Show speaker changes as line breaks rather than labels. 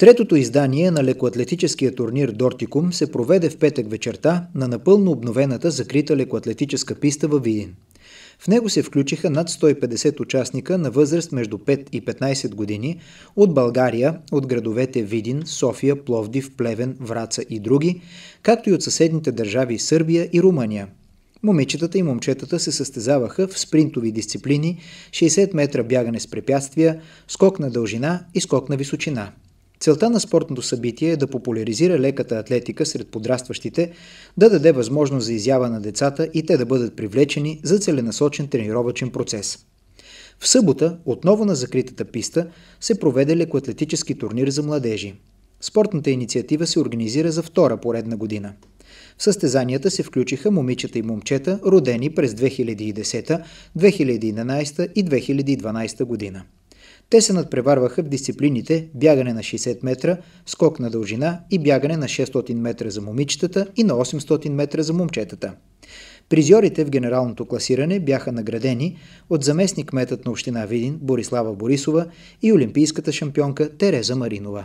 Третото издание на лекоатлетическия турнир Дортикум се проведе в петък вечерта на напълно обновената закрита лекоатлетическа писта във Видин. В него се включиха над 150 участника на възраст между 5 и 15 години от България, от градовете Видин, София, Пловдив, Плевен, Враца и други, както и от съседните държави Сърбия и Румъния. Момичетата и момчетата се състезаваха в спринтови дисциплини 60 метра бягане с препятствия, скок на дължина и скок на височина. Целта на спортното събитие е да популяризира леката атлетика сред подрастващите, да даде възможност за изява на децата и те да бъдат привлечени за целенасочен тренировачен процес. В събота, отново на закритата писта, се проведе лекоатлетически турнир за младежи. Спортната инициатива се организира за втора поредна година. В състезанията се включиха момичета и момчета, родени през 2010, 2011 и 2012 година. Те се надпреварваха в дисциплините бягане на 60 метра, скок на дължина и бягане на 600 метра за момичетата и на 800 метра за момчетата. Призьорите в генералното класиране бяха наградени от заместник метът на община Видин Борислава Борисова и олимпийската шампионка Тереза Маринова.